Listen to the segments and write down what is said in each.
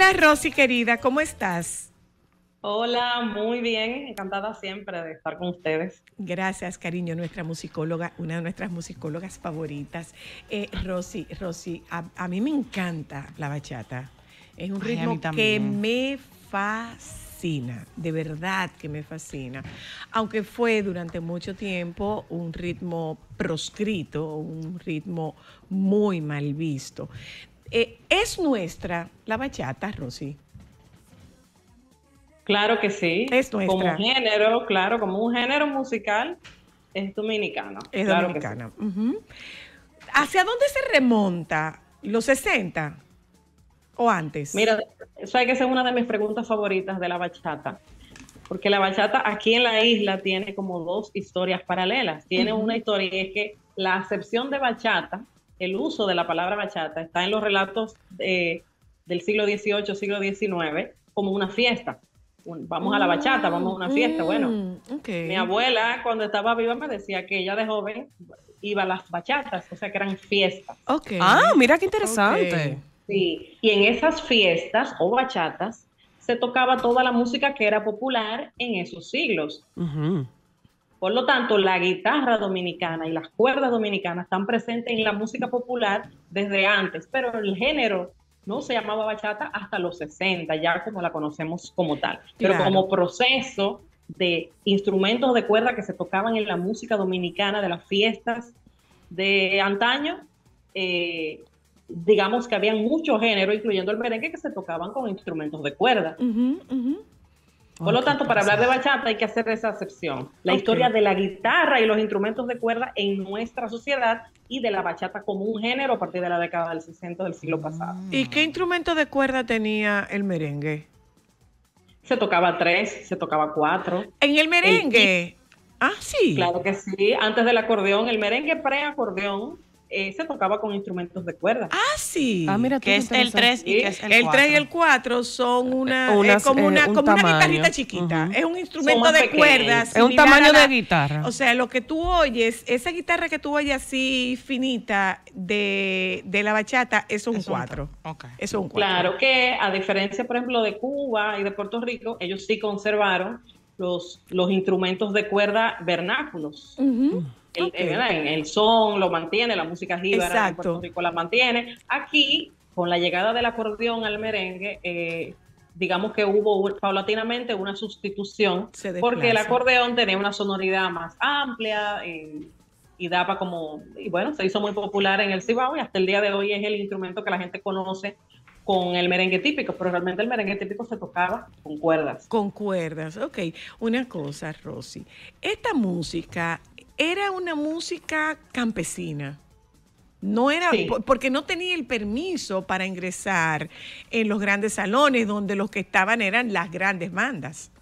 Hola Rosy querida, ¿cómo estás? Hola, muy bien, encantada siempre de estar con ustedes. Gracias, cariño, nuestra musicóloga, una de nuestras musicólogas favoritas. Eh, Rosy, Rosy, a, mí me encanta la bachata. Es un ritmo que me fascina, de verdad que me fascina. Aunque fue durante mucho tiempo un ritmo proscrito, un ritmo muy mal visto. Eh, ¿Es nuestra la bachata, Rosy? Claro que sí. Es nuestra. Como género, claro, como un género musical, es dominicano. Es dominicana. ¿Hacia dónde se remonta? ¿Los 60 o antes? Mira, sabes que esa es una de mis preguntas favoritas de la bachata. Porque la bachata aquí en la isla tiene como dos historias paralelas. Tiene una historia y es que la acepción de bachata el uso de la palabra bachata está en los relatos del siglo XVIII, siglo XIX, como una fiesta. vamos a la bachata, vamos a una fiesta. Bueno, mm, mi abuela cuando estaba viva me decía que ella de joven iba a las bachatas, o sea que eran fiestas. Ah, mira qué interesante. Sí, y en esas fiestas o bachatas se tocaba toda la música que era popular en esos siglos. Por lo tanto, la guitarra dominicana y las cuerdas dominicanas están presentes en la música popular desde antes, pero el género no se llamaba bachata hasta los 60, ya como la conocemos como tal. Pero como proceso de instrumentos de cuerda que se tocaban en la música dominicana de las fiestas de antaño, eh, digamos que había muchos géneros, incluyendo el merengue, que se tocaban con instrumentos de cuerda. Por lo tanto, para hablar de bachata hay que hacer esa excepción. La historia de la guitarra y los instrumentos de cuerda en nuestra sociedad y de la bachata como un género a partir de la década del 60 del siglo pasado. ¿Y qué instrumento de cuerda tenía el merengue? Se tocaba tres, se tocaba cuatro. ¿En el merengue? ah, sí. Claro que sí. Antes del acordeón, el merengue pre-acordeón eh, se tocaba con instrumentos de cuerda. Ah, sí. Ah, mira, que es el 3 y que es el 4. El 3 y el 4 son una, es como, una, eh, como una guitarrita chiquita. Es un instrumento de cuerdas. Es un tamaño de guitarra. O sea, lo que tú oyes, esa guitarra que tú oyes así finita de, de la bachata, es un 4. Okay. Es un 4. Claro que a diferencia, por ejemplo, de Cuba y de Puerto Rico, ellos sí conservaron los, los instrumentos de cuerda vernáculos. Uh el, el, son lo mantiene, la música jíbara en Puerto Rico la mantiene. Aquí, con la llegada del acordeón al merengue, eh, digamos que hubo paulatinamente una sustitución, porque el acordeón tenía una sonoridad más amplia eh, y daba como, y bueno, se hizo muy popular en el Cibao y hasta el día de hoy es el instrumento que la gente conoce con el merengue típico, pero realmente el merengue típico se tocaba con cuerdas. Con cuerdas, ok. Una cosa, Rosy, esta música era una música campesina. No era, porque no tenía el permiso para ingresar en los grandes salones donde los que estaban eran las grandes bandas.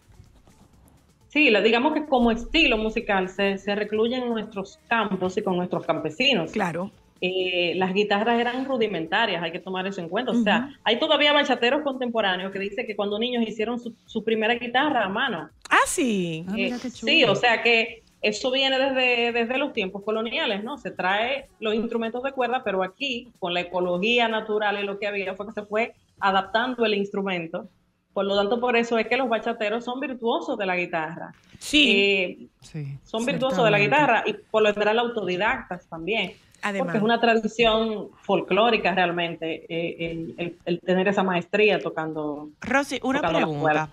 Sí, digamos que como estilo musical se, se recluyen en nuestros campos y con nuestros campesinos. Claro. Eh, las guitarras eran rudimentarias, hay que tomar eso en cuenta. O sea, hay todavía bachateros contemporáneos que dicen que cuando niños hicieron su, primera guitarra a mano. Ah, sí. Ah, eh, sí, o sea que eso viene desde, desde los tiempos coloniales, ¿no? Se trae los instrumentos de cuerda, pero aquí, con la ecología natural y lo que había, fue que se fue adaptando el instrumento. Por lo tanto, por eso es que los bachateros son virtuosos de la guitarra. Sí. Eh, son virtuosos de la guitarra y por lo general autodidactas también. Además. Porque es una tradición folclórica realmente eh, el, tener esa maestría tocando. Rosy, una pregunta.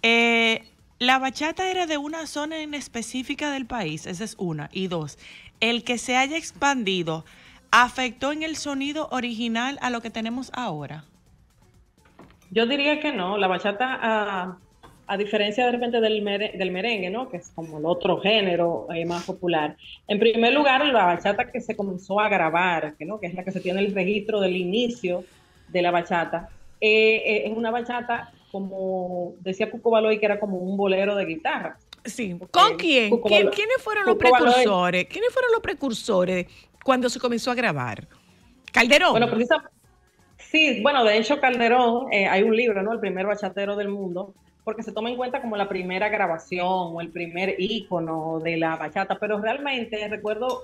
Eh, ¿La bachata era de una zona en específica del país? Esa es una. Y dos, el que se haya expandido, ¿afectó en el sonido original a lo que tenemos ahora? Yo diría que no. La bachata, a, diferencia de repente del, merengue, ¿no? que es como el otro género eh, más popular. En primer lugar, la bachata que se comenzó a grabar, ¿no? que es la que se tiene el registro del inicio de la bachata, eh, eh, es una bachata como decía Cuco Baloy, que era como un bolero de guitarra. Sí. ¿Con quién? ¿Quiénes fueron los precursores? ¿Quiénes fueron los precursores cuando se comenzó a grabar? Calderón. Bueno, sí, bueno, de hecho Calderón, eh, hay un libro, ¿no? El primer bachatero del mundo, porque se toma en cuenta como la primera grabación o el primer ícono de la bachata, pero realmente recuerdo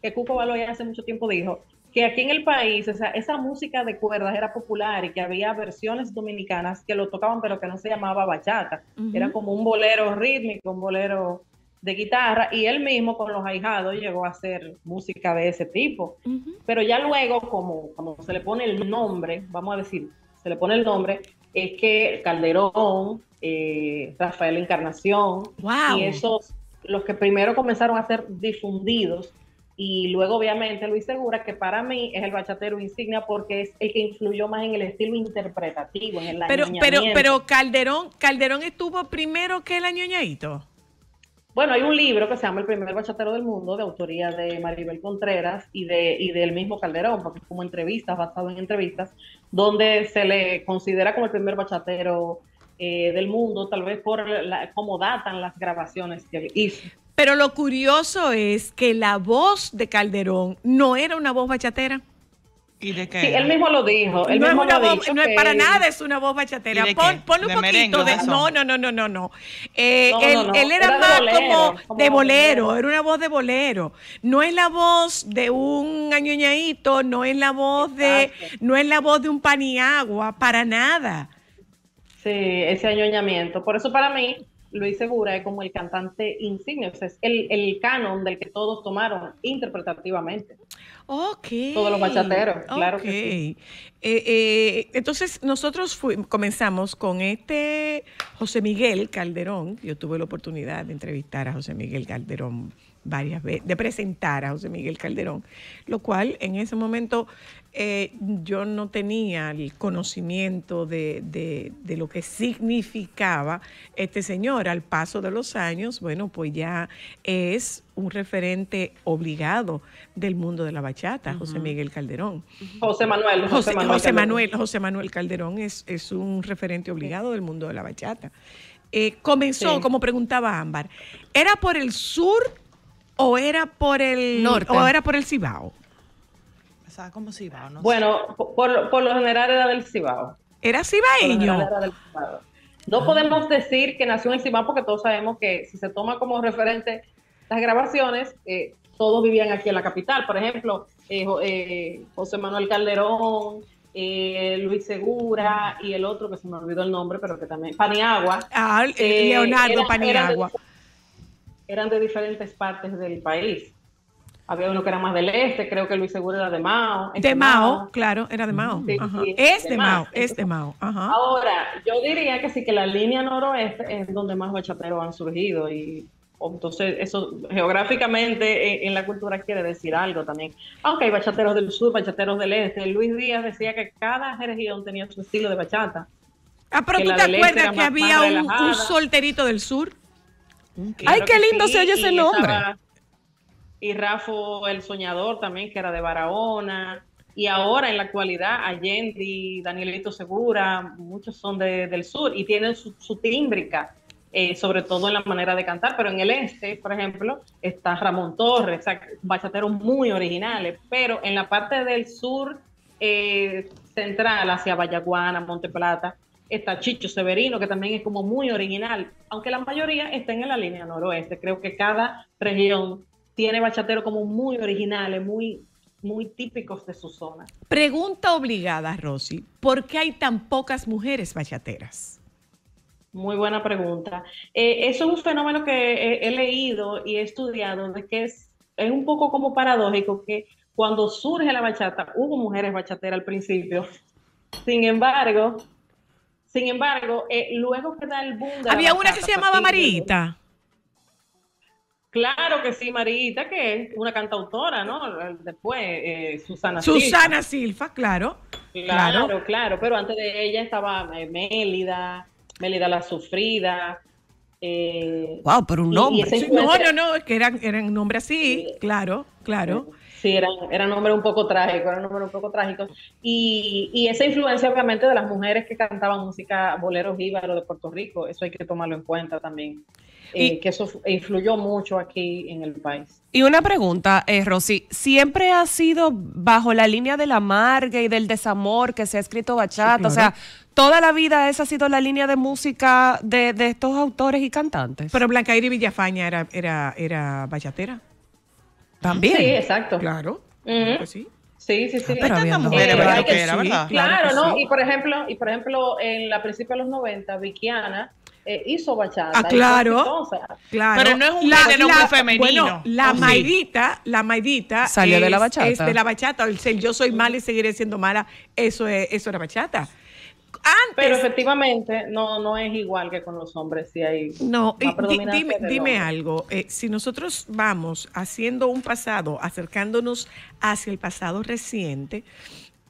que Cuco Baloy hace mucho tiempo dijo que aquí en el país esa, esa música de cuerdas era popular y que había versiones dominicanas que lo tocaban pero que no se llamaba bachata, era como un bolero rítmico, un bolero de guitarra y él mismo con los ahijados llegó a hacer música de ese tipo. Pero ya luego, como, como se le pone el nombre, vamos a decir, se le pone el nombre, es que Calderón, eh, Rafael Encarnación, y esos, los que primero comenzaron a ser difundidos y luego, obviamente, Luis Segura, que para mí es el bachatero insignia porque es el que influyó más en el estilo interpretativo, en el pero, pero, pero Calderón, Calderón estuvo primero que el añoñadito. Bueno, hay un libro que se llama El primer bachatero del mundo, de autoría de Maribel Contreras y, de, y del mismo Calderón, porque es como entrevistas, basado en entrevistas, donde se le considera como el primer bachatero eh, del mundo, tal vez por cómo datan las grabaciones que hizo. Pero lo curioso es que la voz de Calderón no era una voz bachatera. ¿Y de qué? Sí, él mismo lo dijo. no es una voz, no es para nada es una voz bachatera. Pon, ponle un poquito de. No, no, no, no, no, no. Eh, él, era, más como, de bolero, era una voz de bolero. No es la voz de un añoñadito, no es la voz de, no es la voz de un paniagua, para nada. Sí, ese añoñamiento. Por eso para mí, Luis Segura es como el cantante insignia, o sea, es el, el canon del que todos tomaron interpretativamente. Ok. Todos los bachateros, claro que sí. Eh, eh, entonces, nosotros comenzamos con este José Miguel Calderón. Yo tuve la oportunidad de entrevistar a José Miguel Calderón varias veces, de presentar a José Miguel Calderón, lo cual en ese momento eh, yo no tenía el conocimiento de, de, lo que significaba este señor. Al paso de los años, bueno, pues ya es un referente obligado del mundo de la bachata, José Miguel Calderón. José Manuel. José, Manuel, José Manuel, Calderón es, es un referente obligado del mundo de la bachata. Eh, comenzó, como preguntaba Ámbar, ¿era por el sur o era por el norte o era por el Cibao? O como Cibao, no Bueno, por, por, lo general era del Cibao. ¿Era cibaeño? No podemos decir que nació en el Cibao porque todos sabemos que si se toma como referente las grabaciones, eh, todos vivían aquí en la capital. Por ejemplo, eh, eh, José Manuel Calderón, Luis Segura y el otro que se me olvidó el nombre, pero que también, Paniagua. Ah, Leonardo Paniagua eran de diferentes partes del país. Había uno que era más del este, creo que Luis Seguro era de Mao. De Mao, claro, era de Mao. es de, Mao, es de Mao. Ahora, yo diría que sí, que la línea noroeste es donde más bachateros han surgido y entonces eso geográficamente en, la cultura quiere decir algo también. Aunque hay bachateros del sur, bachateros del este. Luis Díaz decía que cada región tenía su estilo de bachata. Ah, pero tú te este acuerdas que había un solterito del sur. Ay, qué lindo se oye ese nombre. y Rafa el Soñador también, que era de Barahona. Y ahora en la actualidad, Allende, Danielito Segura, muchos son del sur y tienen su, tímbrica, eh, sobre todo en la manera de cantar. Pero en el este, por ejemplo, está Ramón Torres, bachateros muy originales. Pero en la parte del sur eh, central, hacia Vallaguana, Monte Plata, está Chicho Severino, que también es como muy original, aunque la mayoría estén en la línea noroeste. Creo que cada región tiene bachateros como muy originales, muy, muy típicos de su zona. Pregunta obligada, Rosy, ¿por qué hay tan pocas mujeres bachateras? Muy buena pregunta. Eh, eso es un fenómeno que he, leído y he estudiado, de que es, es un poco como paradójico que cuando surge la bachata, hubo mujeres bachateras al principio, sin embargo, sin embargo, eh, luego que da el boom. Había una que se llamaba Marita. Claro que sí, Marita, que es una cantautora, ¿no? Después, eh, Susana Silva. Susana Silva, claro. Claro, claro, pero antes de ella estaba eh, Mélida, Mélida la Sufrida. wow, pero un nombre. No, no, no, es que eran, eran nombres así, claro, claro. Sí, eran, eran nombres un poco trágicos, eran nombres un poco trágicos. Y, y, esa influencia, obviamente, de las mujeres que cantaban música bolero jíbaro de Puerto Rico, eso hay que tomarlo en cuenta también. Eh, que eso influyó mucho aquí en el país. Y una pregunta, eh, Rosy, ¿siempre ha sido bajo la línea del amargue y del desamor que se ha escrito bachata? O sea, ¿toda la vida esa ha sido la línea de música de, de estos autores y cantantes? Pero Blancairi Villafaña era, era, era bachatera. También. Sí, exacto. Claro. sí. Sí, sí, sí. Ah, pero había mujeres, eh, que era, ¿verdad? Claro, ¿no? Y por ejemplo, y por ejemplo, en la principio de los 90, Vickiana eh, hizo bachata. Ah, claro, claro. Pero no es un género muy femenino. Bueno, la maidita, la maidita salió de la bachata. Es de la bachata. El yo soy mala y seguiré siendo mala, eso es, eso era bachata. Pero efectivamente no, no es igual que con los hombres, si hay No, dime, dime algo, eh, si nosotros vamos haciendo un pasado, acercándonos hacia el pasado reciente,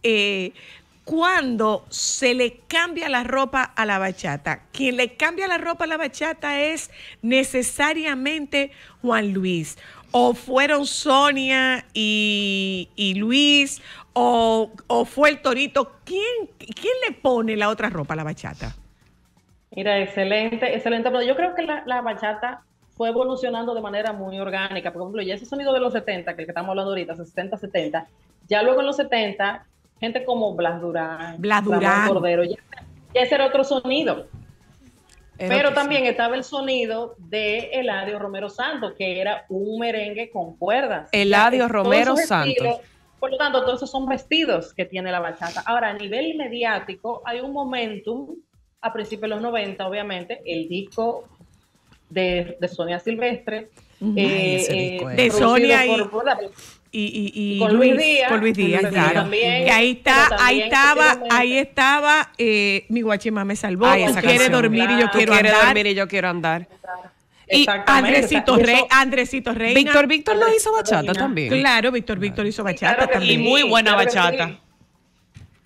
eh, cuando se le cambia la ropa a la bachata, quien le cambia la ropa a la bachata es necesariamente Juan Luis. O fueron Sonia y, y Luis, o, fue el torito. ¿Quién, ¿Quién le pone la otra ropa a la bachata? Mira, excelente, excelente. Pero yo creo que la, bachata fue evolucionando de manera muy orgánica. Por ejemplo, ya ese sonido de los 70, que, el que estamos hablando ahorita, 60, 70, ya luego en los 70, gente como Blas Durán, Blas Durán. Cordero, ya, ese era otro sonido. Pero también estaba el sonido de Eladio Romero Santos, que era un merengue con cuerdas. Eladio Romero Santos. Por lo tanto, todos esos son vestidos que tiene la bachata. Ahora, a nivel mediático, hay un momentum a principios de los 90, obviamente, el disco de, Sonia Silvestre. Eh, eh, de Sonia y, con Luis, Díaz. Con Luis Díaz, claro. y ahí está, ahí estaba, ahí estaba eh, mi guachima me salvó. quiere dormir y yo quiero andar. dormir y yo quiero andar. Y Andresito, Rey, Andresito Reina. Víctor Víctor no hizo bachata también. Claro, Víctor Víctor hizo bachata también. Y muy buena bachata.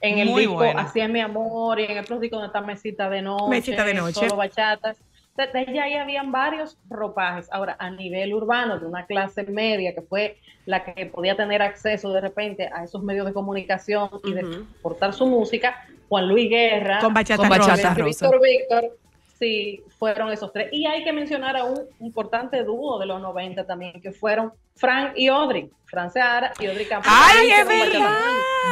En el disco Así es mi amor y en el otro disco donde está Mesita de Noche. Mesita de Noche. Solo bachatas. Desde ahí habían varios ropajes. Ahora, a nivel urbano, de una clase media que fue la que podía tener acceso de repente a esos medios de comunicación y de portar su música, Juan Luis Guerra, con Bachata, Rosa. Víctor Víctor, Sí, fueron esos tres. Y hay que mencionar a un importante dúo de los 90 también, que fueron Frank y Audrey. Fran Seara y Audrey Campos. ¡Ay, es verdad!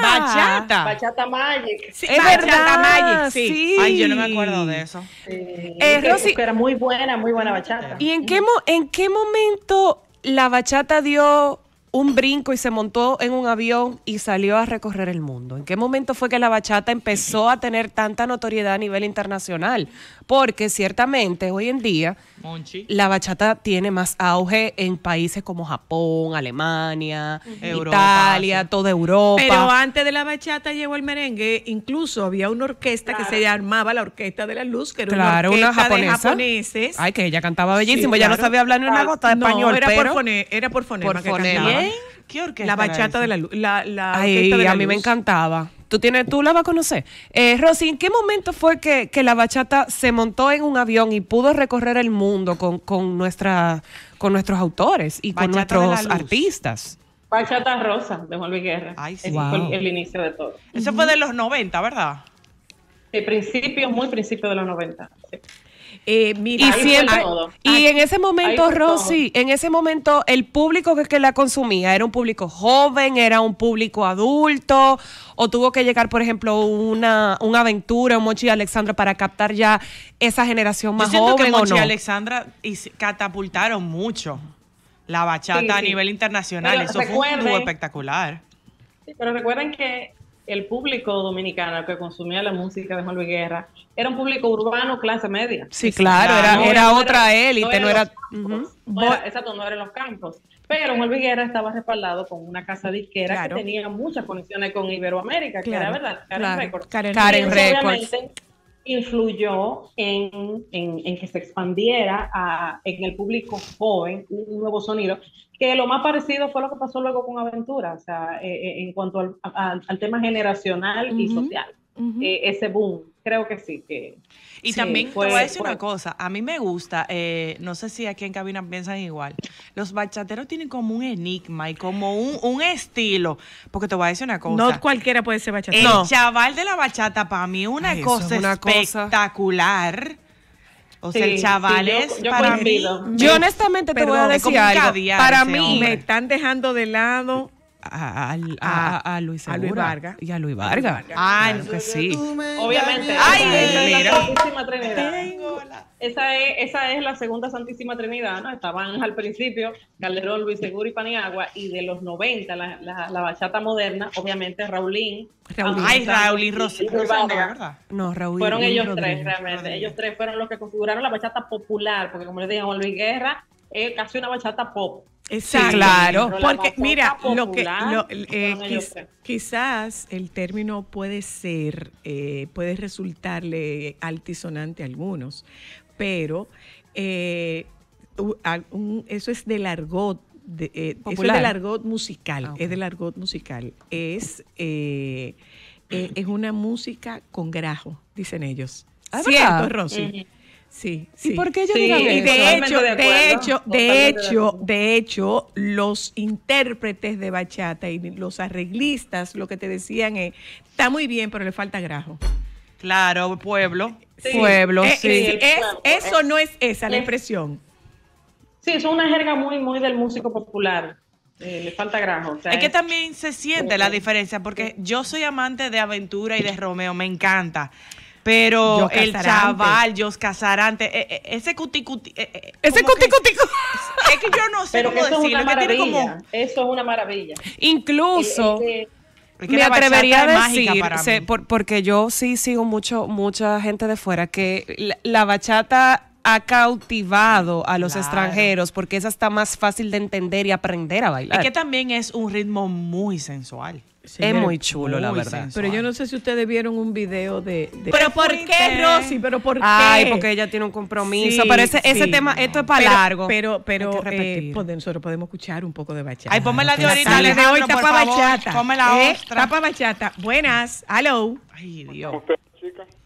Bachata. Bachata Magic. Sí, es Bachata Magic, sí. Ay, yo no me acuerdo de eso. Eh, que, era muy buena, muy buena bachata. ¿Y en qué, en qué momento la bachata dio un brinco y se montó en un avión y salió a recorrer el mundo? ¿En qué momento fue que la bachata empezó a tener tanta notoriedad a nivel internacional? Porque ciertamente hoy en día la bachata tiene más auge en países como Japón, Alemania, Italia, toda Europa. Pero antes de la bachata llegó el merengue, incluso había una orquesta que se llamaba la Orquesta de la Luz, que era una orquesta japonesa. de japoneses. Ay, que ella cantaba bellísimo, ya no sabía hablar ni una gota de español, era por fonema, era por fonema por que ¿Qué orquesta? La bachata de la luz. La, la Ay, a mí me encantaba. Tú, tienes, tú la vas a conocer. Eh, Rosy, ¿en qué momento fue que, la bachata se montó en un avión y pudo recorrer el mundo con, con, nuestra, con nuestros autores y con nuestros artistas? Bachata Rosa de Juan Luis Guerra. Ay, sí. fue el, inicio de todo. Eso fue de los 90, ¿verdad? Sí, principios, muy principios de los 90. Sí. Eh, y siempre, y en ese momento, Rosy, en ese momento, el público que, que, la consumía, ¿era un público joven, era un público adulto? ¿O tuvo que llegar, por ejemplo, una, una aventura, un Mochi y Alexandra para captar ya esa generación más joven? Que Mochi y Alexandra catapultaron mucho la bachata a nivel internacional. Eso fue un espectacular. Sí, pero recuerden que el público dominicano que consumía la música de Juan Luis Guerra era un público urbano clase media. Sí, claro, era, otra élite, no, era... exacto, no era en los campos. Pero Juan Luis Guerra estaba respaldado con una casa disquera que tenía muchas conexiones con Iberoamérica, que era verdad, Karen Records. Karen, Records influyó en, que se expandiera en el público joven un nuevo sonido, que lo más parecido fue lo que pasó luego con Aventura, o sea, eh, eh, en cuanto al, tema generacional y social, eh, ese boom creo que sí. Que, y también te voy a decir una cosa, a mí me gusta, eh, no sé si aquí en cabina piensan igual, los bachateros tienen como un enigma y como un, estilo, porque te voy a decir una cosa. No cualquiera puede ser bachatero. El chaval de la bachata para mí una cosa espectacular. O sea, el chaval es yo, para mí. Yo honestamente te voy a decir algo. Para mí me están dejando de lado a, a, a, Luis Vargas. Y a Luis Vargas. Ah, que sí. Obviamente. Ay, mira. Esa es, esa es la segunda Santísima Trinidad, ¿no? Estaban al principio Calderón, Luis Seguro y Paniagua, y de los 90, la, la, bachata moderna, obviamente Raulín. Raulín. Ay, Raulín ¿verdad? No, Raúl. Fueron ellos tres, realmente. Ellos tres fueron los que configuraron la bachata popular, porque como les dije, Juan Luis Guerra es casi una bachata pop. Exacto. claro. Porque mira, lo que eh, quizás el término puede ser, eh, puede resultarle altisonante a algunos, pero eh, eso es del argot, de, eh, eso es del argot musical, ah, es del argot musical, es, es una música con grajo, dicen ellos. Ah, ¿Cierto, Rosy? Sí, sí. ¿Y por qué yo sí, y de hecho, de, hecho, de hecho, de hecho, los intérpretes de bachata y los arreglistas lo que te decían es, está muy bien, pero le falta grajo. Claro, pueblo. Pueblo, eh, sí. Es, eso no es esa la expresión. Sí, es una jerga muy, muy del músico popular. Eh, le falta grajo. es que también se siente la diferencia, porque yo soy amante de aventura y de Romeo, me encanta. Pero el chaval, Jos Casarante, eh, eh, ese cuti cuti. Eh, ese cuti cuti. Es que yo no sé cómo eso decirlo. Es una maravilla. Eso es una maravilla. Incluso. me atrevería a decir, porque yo sí sigo mucho mucha gente de fuera, que la, bachata ha cautivado a los extranjeros porque esa está más fácil de entender y aprender a bailar. Es que también es un ritmo muy sensual es muy chulo, la verdad. Pero yo no sé si ustedes vieron un video de. ¿Pero por qué, Rosy? ¿Pero por qué? Ay, porque ella tiene un compromiso. pero ese, tema, esto es para largo. Pero, pero eh, nosotros podemos escuchar un poco de bachata. Ay, ponme la de ahorita. de hoy tapa bachata. Ponme la ¿Eh? Tapa bachata. Buenas. Hello. Ay, Dios.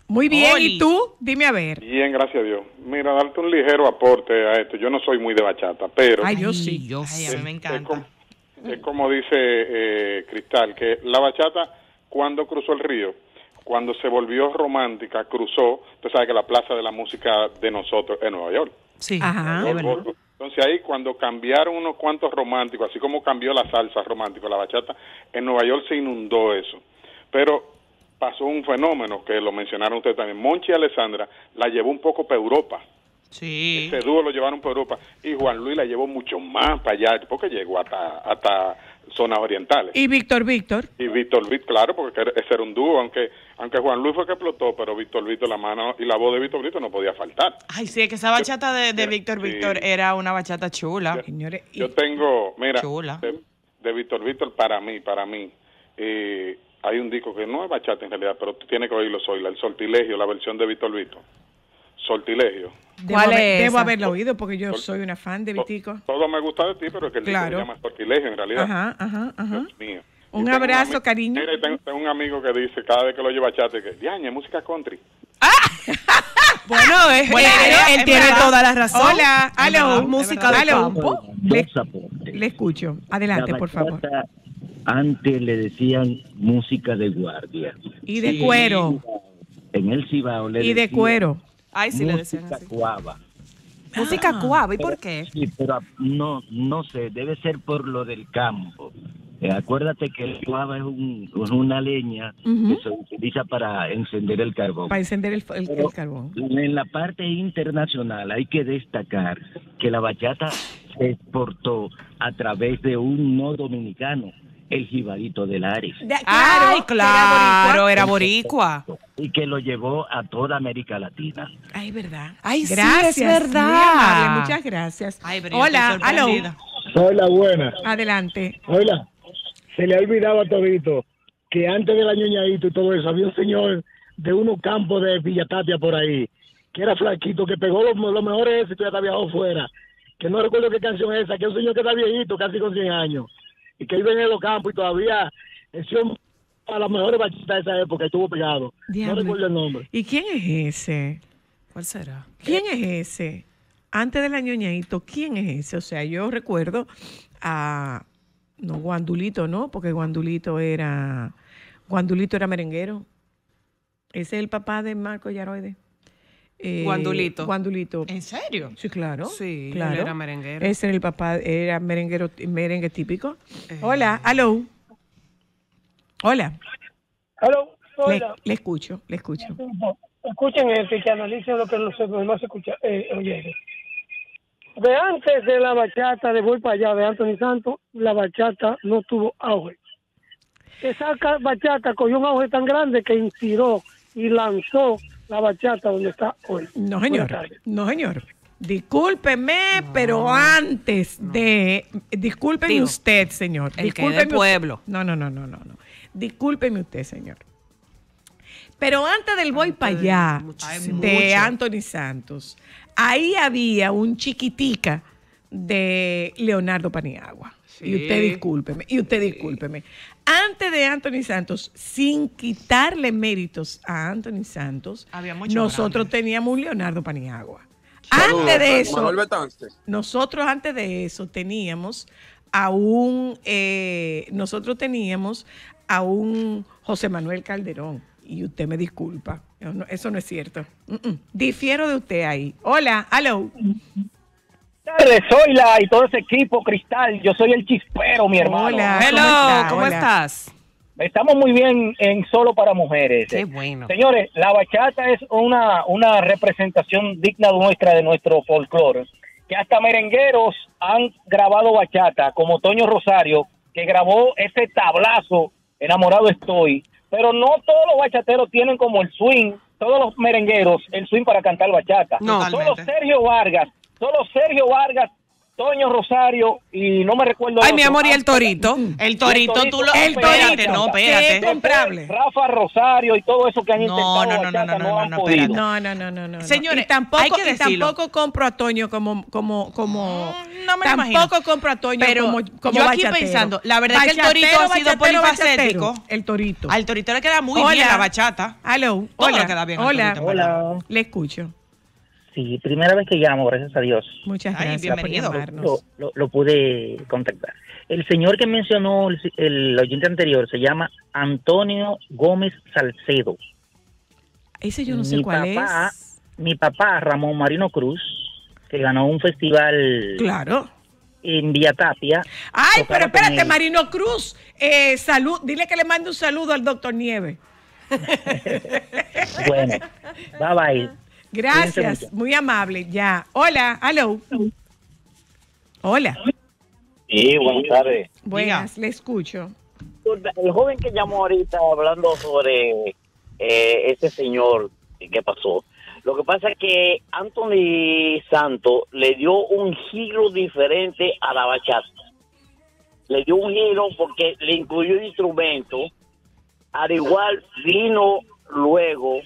Muy bien, ¿y tú? Dime a ver. Bien, gracias a Dios. Mira, darte un ligero aporte a esto. Yo no soy muy de bachata, pero... Ay, yo sí. Yo sí. a mí me encanta es como dice eh, Cristal, que la bachata cuando cruzó el río, cuando se volvió romántica, cruzó, tú sabes que la plaza de la música de nosotros es Nueva York. Sí, Ajá, Entonces ahí cuando cambiaron unos cuantos románticos, así como cambió la salsa romántica, la bachata, en Nueva York se inundó eso. Pero pasó un fenómeno que lo mencionaron ustedes también. Monchi y Alessandra la llevó un poco para Europa. Sí. Ese dúo lo llevaron por Europa y Juan Luis la llevó mucho más para allá porque llegó hasta, hasta zonas orientales. ¿Y Víctor Víctor? Y Víctor Víctor, claro, porque ese era un dúo, aunque aunque Juan Luis fue que explotó, pero Víctor Víctor, la mano y la voz de Víctor Víctor no podía faltar. Ay, sí, que esa bachata de, Víctor Víctor era una bachata chula. Yo, tengo, mira, de, Víctor Víctor para mí, para mí, eh, hay un disco que no es bachata en realidad, pero tiene que oírlo, soy el Sortilegio, la versión de Víctor Víctor. Sortilegio. ¿Cuál es debo haberlo oído porque yo soy una fan de Vitico. Todo, me gusta de ti, pero es que el disco se llama Sortilegio en realidad. Ajá, ajá, ajá. mío. Un abrazo, cariño. Mira, tengo, tengo, un amigo que dice cada vez que lo lleva a chate que, es música country. ¡Ah! bueno, es, bueno, él, tiene toda la razón. Hola, aló, música de campo. Le, le, escucho. Adelante, por favor. Antes le decían música de guardia. Y de cuero. En el Cibao le Y de cuero. Ay, sí, le decían así. Cuava. Música ah. cuava, ¿y por qué? Sí, pero no, no sé, debe ser por lo del campo. Eh, acuérdate que el cuava es, un, una leña que se utiliza para encender el carbón. Para encender el, carbón. En la parte internacional hay que destacar que la bachata se exportó a través de un no dominicano el jibarito del Ares. Ay, claro, era boricua. Y que lo llevó a toda América Latina. Ay, verdad. Ay, gracias, sí, es verdad. muchas gracias. Hola, aló. Hola, buena. Adelante. Hola. Se le ha olvidado a Todito que antes del añoñadito y todo eso había un señor de unos campos de Villatatia por ahí, que era flaquito, que pegó los, los mejores éxitos y ya viajado fuera. Que no recuerdo qué canción es esa, que es un señor que está viejito, casi con 100 años y que vive en los campos y todavía es a las mejores bachitas de esa época estuvo pegado. No recuerdo el nombre. ¿Y quién es ese? ¿Cuál será? ¿Quién es ese? Antes del añoñadito, ¿quién es ese? O sea, yo recuerdo a no Guandulito, ¿no? Porque Guandulito era Guandulito era merenguero. Ese es el papá de Marco Yaroide. Eh, Guandulito. Guandulito. ¿En serio? Sí, claro. Sí, claro. era merenguero. Ese era el papá, era merenguero, merengue típico. Eh. Hola, hello. Hola. Hello. Hola. Le, escucho, le escucho. escuchen esto y que analicen lo que los demás escucha, eh, oye. De antes de la bachata de Voy para allá de Anthony Santos, la bachata no tuvo auge. Esa bachata cogió un auge tan grande que inspiró y lanzó la bachata donde está hoy. No, señor. No, señor. Discúlpeme, pero antes de. Discúlpeme usted, señor. El que pueblo. No, no, no, no, no, no. Discúlpeme usted, señor. Pero antes del Voy para allá de Anthony Santos, ahí había un chiquitica de Leonardo Paniagua. Y usted discúlpeme, y usted discúlpeme. Antes de Anthony Santos, sin quitarle méritos a Anthony Santos, nosotros teníamos un Leonardo Paniagua. Antes de eso, nosotros antes de eso teníamos a un, eh, nosotros teníamos a un José Manuel Calderón. Y usted me disculpa, eso no es cierto. Difiero de usted ahí. Hola, hello. Soy la y todo ese equipo cristal. Yo soy el chispero, mi hermano. Hola, hello, ¿cómo estás? Estamos muy bien en Solo para Mujeres. Qué bueno. Señores, la bachata es una, una representación digna nuestra de nuestro folclore. Que hasta merengueros han grabado bachata, como Toño Rosario, que grabó ese tablazo, Enamorado Estoy. Pero no todos los bachateros tienen como el swing, todos los merengueros, el swing para cantar bachata. No, solo Sergio Vargas, solo Sergio Vargas Toño Rosario y no me recuerdo. Ay, mi amor, y el torito. El torito, tú lo. El torito, no, espérate. comprable. Rafa Rosario y todo eso que han intentado. No, no, no, no, no, no, no, no, no, no, no, no. Señores, tampoco, hay que tampoco compro a Toño como, como, como. No me Tampoco compro a Toño como, como Yo aquí pensando, la verdad es que el torito ha sido polifacético. El torito. Al torito le queda muy bien la bachata. Hello. Hola. Hola. Hola. Le escucho. Sí, primera vez que llamo, gracias a Dios. Muchas gracias. bienvenido. Lo, lo, pude contactar. El señor que mencionó el, oyente anterior se llama Antonio Gómez Salcedo. Ese yo no sé cuál es. Mi papá, Ramón Marino Cruz, que ganó un festival. Claro. En Vía Tapia. Ay, pero espérate, Marino Cruz. Eh, salud, dile que le mande un saludo al doctor Nieve. bueno, bye bye. Gracias, muy amable. Ya. Hola, hello. Hola. Sí, buenas tardes. Buenas, le escucho. El joven que llamó ahorita hablando sobre eh, ese señor, ¿qué pasó? Lo que pasa es que Anthony Santo le dio un giro diferente a la bachata. Le dio un giro porque le incluyó un instrumento. Al igual vino luego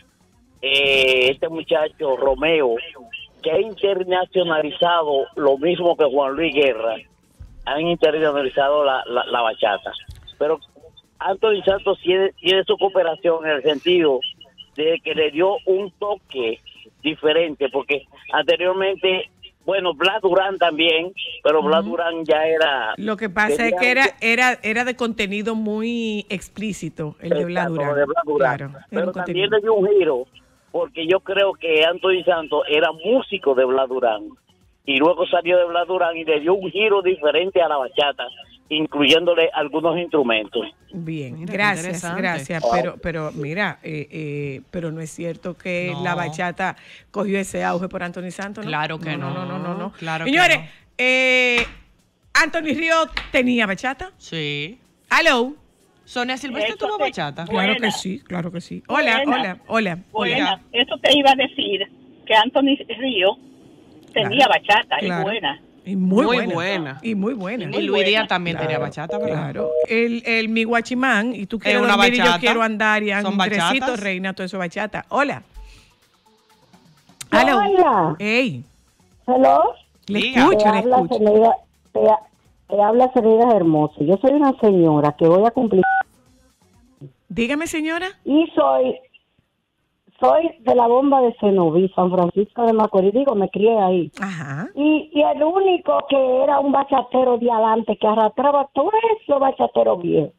eh, este muchacho Romeo, que ha internacionalizado lo mismo que Juan Luis Guerra, han internacionalizado la, la, bachata. Pero Anthony Santos tiene, tiene su cooperación en el sentido de que le dio un toque diferente, porque anteriormente bueno, Blas Durán también, pero Blas Durán ya era... Lo que pasa es que era, era, era de contenido muy explícito, el de Blas Durán. pero también le dio un giro porque yo creo que Anthony Santos era músico de Bladurán y luego salió de Bladurán y le dio un giro diferente a la bachata incluyéndole algunos instrumentos. Bien, gracias, gracias. Pero, pero mira, eh, eh, pero no es cierto que la bachata cogió ese auge por Anthony Santos. Claro que no. No, no, no, no. Claro Señores, eh, Anthony Río tenía bachata. Sí. Hello. Sonia Silvestre tuvo bachata. Claro que sí, claro que sí. Hola, hola, hola. Buena. Eso te iba a decir, que Anthony Río tenía bachata y buena. Y muy, buena. Y muy buena. Y Luis Díaz también tenía bachata, ¿verdad? Claro. El, el mi guachimán, y tú quieres una dormir bachata. y yo quiero andar y Andresito Reina, todo eso bachata. Hola. Hola. Hey. Hello. Le escucho, le escucho. Te habla Serena Hermoso. Yo soy una señora que voy a cumplir. Dígame, señora. Y soy soy de la bomba de Cenoví, San Francisco de Macorís. Digo, me crié ahí. Ajá. Y, y el único que era un bachatero de adelante que arrastraba todo eso bachatero bien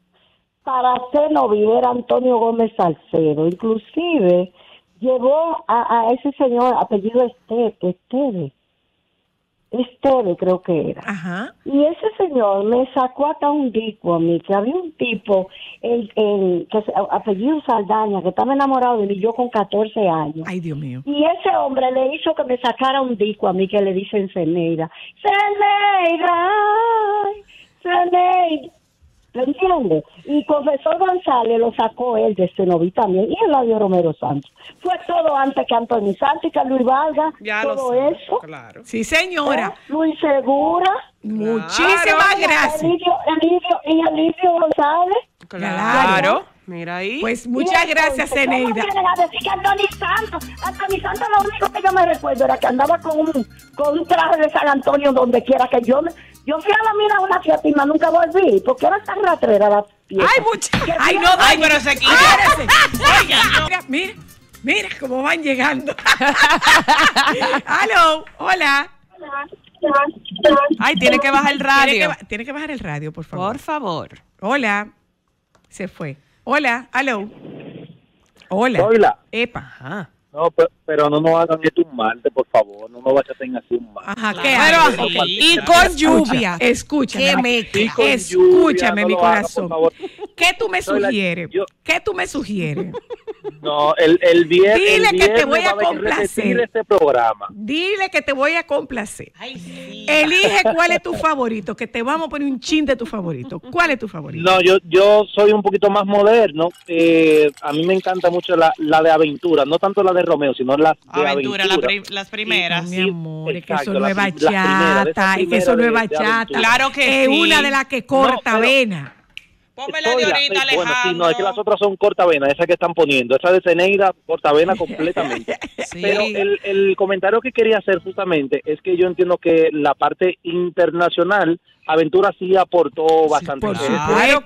para Cenoví era Antonio Gómez Salcedo. Inclusive llevó a, ese señor apellido Esteve, Esteve Esteve creo que era. Ajá. Y ese señor me sacó hasta un disco a mí, que había un tipo, el, el, que se, apellido Saldaña, que estaba enamorado de mí, yo con 14 años. Ay, Dios mío. Y ese hombre le hizo que me sacara un disco a mí que le dicen Ceneira. Ceneira, ay, Ceneira. ¿Me entiendes? Y profesor González lo sacó él de Cenoví también, y Eladio Romero Santos. Fue todo antes que Antonio Santos y que Luis Valga, todo eso. Claro. Sí, señora. ¿Eh? Luis Segura. Muchísimas gracias. Elivio, Elivio, y Elivio González. Claro. Mira ahí. Pues muchas gracias, Eneida. ¿Cómo a decir que Antonio Santos? Antonio Santos lo único que yo me recuerdo era que andaba con un, con un traje de San Antonio donde quiera que yo me... Yo fui a la mina a una fiesta y más nunca volví, porque era tan ratrera la fiesta. Ay, mucha. Ay, no, ay, pero se quita. Oiga, mira, mira, mira cómo van llegando. Aló, hola. Ay, tiene que bajar el radio. Tiene que, tiene que bajar el radio, por favor. Por favor. Hola. Se fue. Hola, aló. Hola. Hola. Epa. Ajá. No, pero, pero no nos hagan esto un martes, por favor. No nos vayan así un martes. Ajá, ¿qué Pero, hago? y con lluvia. Escúchame, ¿Qué me- Y con escúchame, lluvia, mi haga, corazón. ¿Qué tú me la- sugieres? yo- ¿Qué tú me sugieres? No, el, el viernes. Dile el que te voy a complacer. este programa. Dile que te voy a complacer. Elige cuál es tu favorito, que te vamos a poner un chin de tu favorito. ¿Cuál es tu favorito? No, yo, yo soy un poquito más moderno. Eh, a mí me encanta mucho la, la de aventura, no tanto la de Romeo, sino la de Aventura, aventura. la pri- las primeras. Mi amor, es que eso no es las las bachata, esas es que eso no es bachata. Claro que es sí. una de las que corta pero- vena. Pónmela de la- ahorita, sí, bueno, sí, Alejandro. no, es que las otras son cortavena, esa que están poniendo. Esa de Ceneira, cortavena completamente. Sí. Pero el, el comentario que quería hacer justamente es que yo entiendo que la parte internacional, Aventura sí aportó bastante. por Eso supuesto.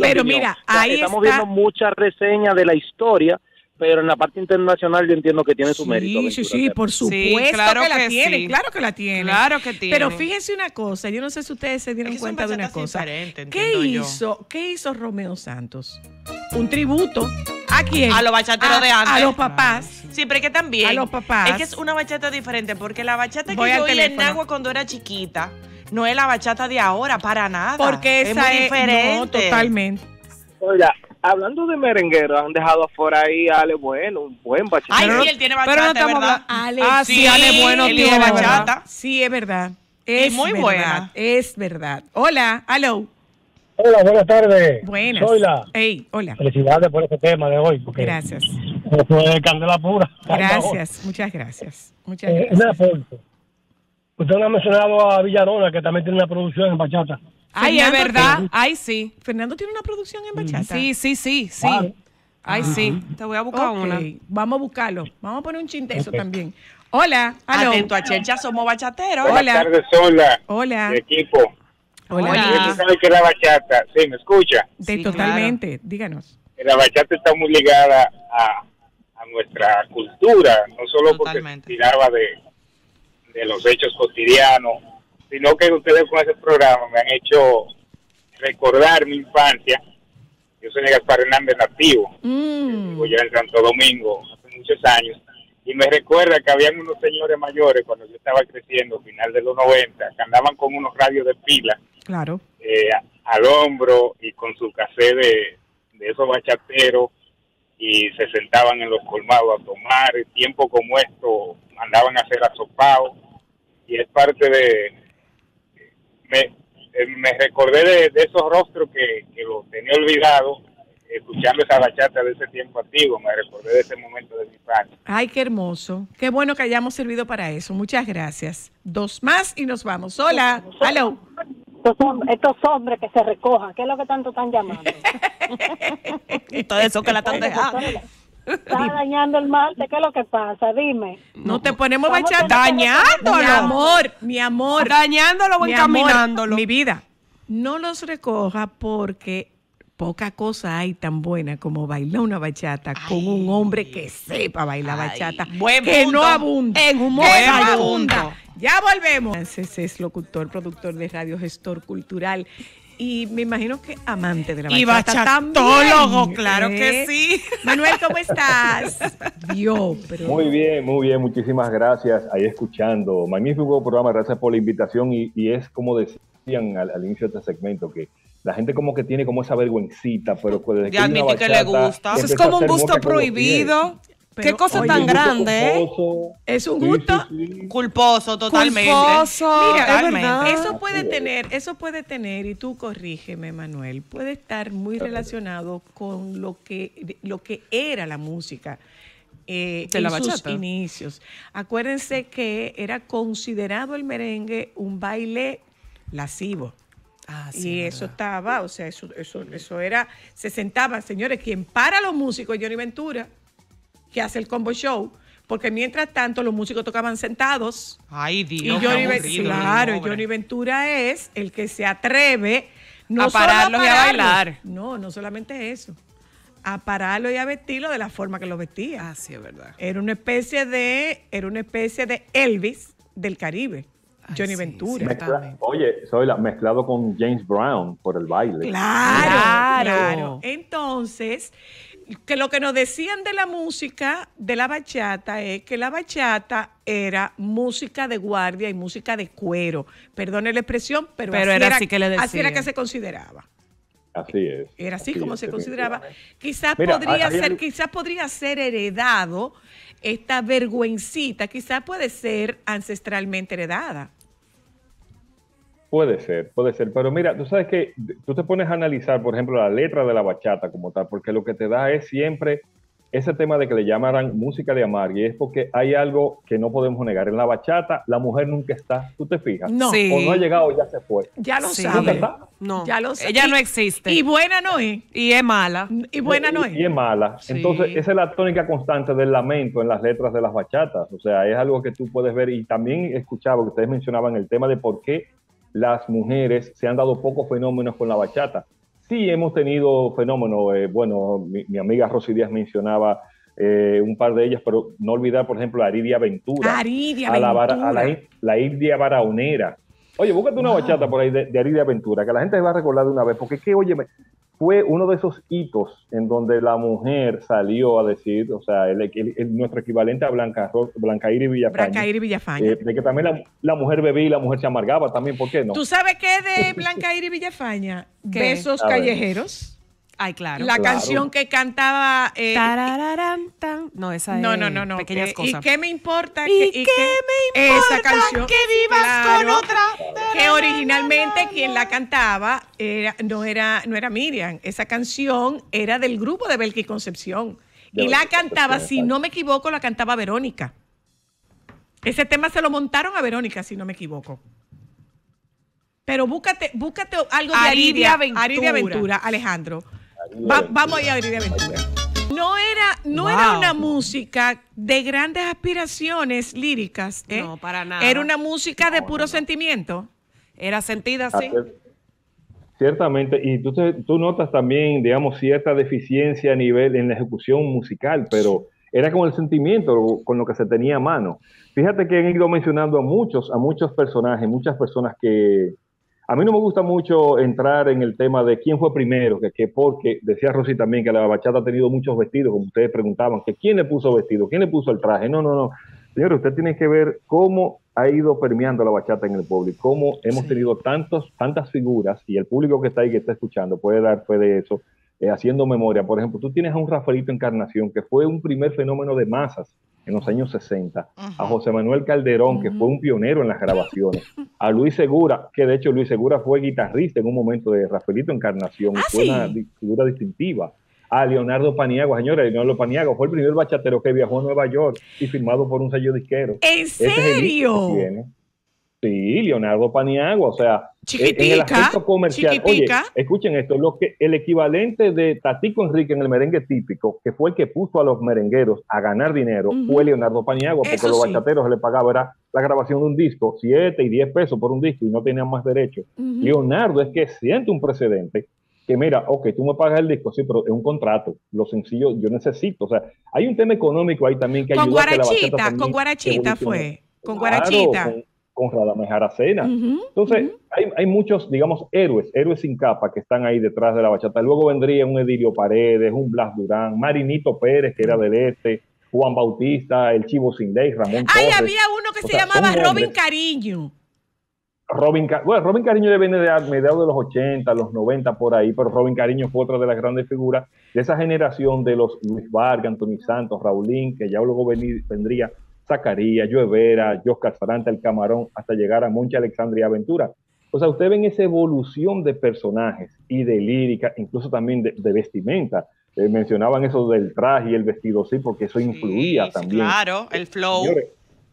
Pero mira, O sea, ahí Estamos está- viendo muchas reseñas de la historia, pero en la parte internacional yo entiendo que tiene su mérito. Sí, sí, sí, por supuesto claro que la que tiene, sí. claro que la tiene. Claro que tiene. Pero fíjense una cosa, yo no sé si ustedes se dieron Es cuenta de una cosa. ¿Qué yo. hizo, ¿Qué hizo Romeo Santos? Un tributo. ¿A quién? A los bachateros A- de antes. A los papás. Sí, pero es que también. A los papás. Es que es una bachata diferente, porque la bachata Voy que yo oí en. Nagua cuando era chiquita no es la bachata de ahora, para nada. Porque es esa muy es, diferente. no, totalmente. Oiga, hablando de merenguero, han dejado afuera ahí a Ale Bueno, un buen bachata. Ay, Pero- sí, él tiene pero no bachata, estamos ¿verdad? Ale, Ah, sí, Ale Bueno él tiene bachata. bachata. Sí, es verdad. Es muy verdad, buena. Es verdad. Hola, hello. Hola, buenas tardes. Buenas. Soy la. Hey, hola. Felicidades por este tema de hoy. Porque Gracias. Es candela pura. Gracias, muchas gracias. Muchas Eh, gracias. Usted no ha mencionado a Villarona, que también tiene una producción en bachata. Ay, es verdad. Ay, sí. Fernando tiene una producción en bachata. Sí, sí, sí, sí. Claro. Ay, sí. Te voy a buscar Ok, una. Vamos a buscarlo. Vamos a poner un chin de eso también. Hola, hello. Atento a Chelcha, somos bachateros. Hola. Buenas tardes, Sola, Hola. de equipo. Hola. ¿Usted sabe qué es la bachata? Sí, ¿me escucha? De Sí, totalmente. Díganos. La bachata está muy ligada a, a nuestra cultura, no solo porque se tiraba de, de los hechos cotidianos, sino que ustedes con ese programa me han hecho recordar mi infancia. Yo soy de Gaspar Hernández nativo, Mm. vivo ya en Santo Domingo hace muchos años, y me recuerda que habían unos señores mayores cuando yo estaba creciendo, final de los 90, que andaban con unos radios de pila Claro. eh, al hombro y con su casé de, de esos bachateros y se sentaban en los colmados a tomar. Tiempo como esto mandaban a hacer asopao y es parte de... Me, eh, me recordé de, de esos rostros que, que los tenía olvidado escuchando esa bachata de ese tiempo antiguo. Me recordé de ese momento de mi infancia. Ay, qué hermoso. Qué bueno que hayamos servido para eso. Muchas gracias. Dos más y nos vamos. Hola. Hello. Estos, estos hombres que se recojan, ¿qué es lo que tanto están llamando? Todo eso que la están dejando. Está dañando el martes, ¿qué es lo que pasa? Dime. No te ponemos bachata. Dañándolo. Mi amor, mi amor. Dañándolo o encaminándolo. Mi vida. No los recoja porque poca cosa hay tan buena como bailar una bachata con un hombre que sepa bailar Ay, bachata. buen que punto. no abunda. En humor. que no abunda. Ya volvemos. Ese es locutor, productor de radio, gestor cultural y me imagino que amante de la bachata. Y bachatólogo, claro que ¿eh? sí. Manuel, ¿cómo estás? Dios, pero... Muy bien, muy bien, muchísimas gracias. Ahí escuchando. Magnífico programa, gracias por la invitación. Y, es como decían al, inicio de este segmento, que la gente como que tiene como esa vergüencita, pero desde que, admite que le gusta. es como un gusto prohibido. Qué cosa tan grande, ¿eh? Es un gusto culposo totalmente. Mira, eso puede tener, eso puede tener y tú corrígeme, Manuel, puede estar muy relacionado con lo que lo que era la música. Eh, en sus inicios. Acuérdense que era considerado el merengue un baile lascivo. Ah, y eso estaba, o sea, eso, eso, eso era, se sentaban, señores, quien para los músicos, Johnny Ventura, que hace el combo show. Porque mientras tanto los músicos tocaban sentados. Ay, Dios. Y Johnny, claro, Johnny Ventura es el que se atreve no a pararlos y a bailar. No, no solamente eso. A pararlo y a vestirlo de la forma que lo vestía. Ah, sí, es verdad. Era una especie de, era una especie de Elvis del Caribe. Johnny Ventura. oye, soy la, mezclado con James Brown por el baile. Claro, claro. Entonces, que lo que nos decían de la música de la bachata es que la bachata era música de guardia y música de cuero. Perdone la expresión, pero, así, era, así, que le así era que se consideraba. Así es. Era así, como se consideraba. Quizás podría ser, quizás podría ser heredado esta vergüencita, quizás puede ser ancestralmente heredada. Puede ser, puede ser. Pero mira, tú sabes que tú te pones a analizar, por ejemplo, la letra de la bachata como tal, porque lo que te da es siempre ese tema de que le llamarán música de amar, y es porque hay algo que no podemos negar. En la bachata, la mujer nunca está, tú te fijas. No. O no ha llegado, ya se fue. Ya lo sabe. No. Ya lo sabe. Ella no existe. Y buena no es. Y es mala. Y buena no es. Y, es mala. Entonces, esa es la tónica constante del lamento en las letras de las bachatas. O sea, es algo que tú puedes ver. Y también escuchaba que ustedes mencionaban el tema de por qué las mujeres se han dado pocos fenómenos con la bachata. Sí hemos tenido fenómenos, eh, bueno, mi, amiga Rosy Díaz mencionaba eh, un par de ellas, pero no olvidar, por ejemplo, a Aridia Ventura. Aridia a La, a la, la India Baraonera. Oye, búscate una bachata por ahí de, de Aridia Ventura, que la gente va a recordar de una vez, porque que, oye, fue uno de esos hitos en donde la mujer salió a decir, o sea, el, nuestro equivalente a Blanca, Blanca Iris Villafaña. Blanca Iris Villafaña. Eh, de que también la, mujer bebía y la mujer se amargaba también, ¿por qué no? ¿Tú sabes qué de Blanca Iris Villafaña? Besos callejeros. Ay, claro. La canción que cantaba. Eh, no, esa es. No, no, no. no. Pequeñas eh, cosas. ¿Y qué me importa? ¿Y, qué, me importa? Esa canción. Que vivas con otra. Que originalmente quien la cantaba era, no, era, no era Miriam. Esa canción era del grupo de Belki Concepción. y la cantaba, si no me equivoco, la cantaba Verónica. Ese tema se lo montaron a Verónica, si no me equivoco. Pero búscate, búscate algo de Aridia, Aventura. Aridia Aventura, Alejandro vamos a ir a Aventura. No era, no era una música de grandes aspiraciones líricas. ¿eh? No, para nada. Era una música de puro sentimiento. Era sentida así. Ciertamente, y tú, tú notas también, digamos, cierta deficiencia a nivel en la ejecución musical, pero era con el sentimiento, con lo que se tenía a mano. Fíjate que han ido mencionando a muchos, a muchos personajes, muchas personas que, a mí no me gusta mucho entrar en el tema de quién fue primero, que, que porque decía Rosy también que la bachata ha tenido muchos vestidos, como ustedes preguntaban, que quién le puso vestido, quién le puso el traje. No, no, no. Señor, usted tiene que ver cómo ha ido permeando la bachata en el público, cómo hemos tenido tantos, tantas figuras, y el público que está ahí, que está escuchando, puede dar fe de eso, eh, haciendo memoria. Por ejemplo, tú tienes a un Rafaelito Encarnación, que fue un primer fenómeno de masas en los años 60, a José Manuel Calderón, que fue un pionero en las grabaciones, a Luis Segura, que de hecho Luis Segura fue guitarrista en un momento de Rafaelito Encarnación, y ah, fue una figura distintiva. A Leonardo Paniagua, señores, Leonardo Paniagua fue el primer bachatero que viajó a Nueva York y firmado por un sello disquero. ¿En serio? Sí, Leonardo Paniagua, o sea, en el aspecto comercial. Oye, escuchen esto, lo que el equivalente de Tatico Enrique en el merengue típico, que fue el que puso a los merengueros a ganar dinero, fue Leonardo Paniagua, porque los bachateros se le pagaba era la grabación de un disco, 7 y 10 pesos por un disco y no tenían más derecho. Leonardo es que siente un precedente que mira, ok, tú me pagas el disco, sí, pero es un contrato, lo sencillo yo necesito, o sea, hay un tema económico ahí también que con ayuda a que la con Guarachita fue, con Guarachita. Con Radamés Aracena. Entonces, hay, hay, muchos, digamos, héroes, héroes sin capa que están ahí detrás de la bachata. Luego vendría un Edilio Paredes, un Blas Durán, Marinito Pérez, que era del este, Juan Bautista, el Chivo Sindey, Ramón Ay, había uno que se llamaba Robin Cariño. Robin, bueno, Robin Cariño viene de mediados de los 80, los 90 por ahí, pero Robin Cariño fue otra de las grandes figuras de esa generación de los Luis Vargas, Anthony Santos, Raulín, que ya luego vendría Zacarías, Joe Vera, Joscar Sarante, El Camarón, hasta llegar a Moncha Alexandria Aventura. O sea, usted ven esa evolución de personajes y de lírica, incluso también de, vestimenta. Eh, mencionaban eso del traje y el vestido, sí, porque eso influía también. Claro, el flow.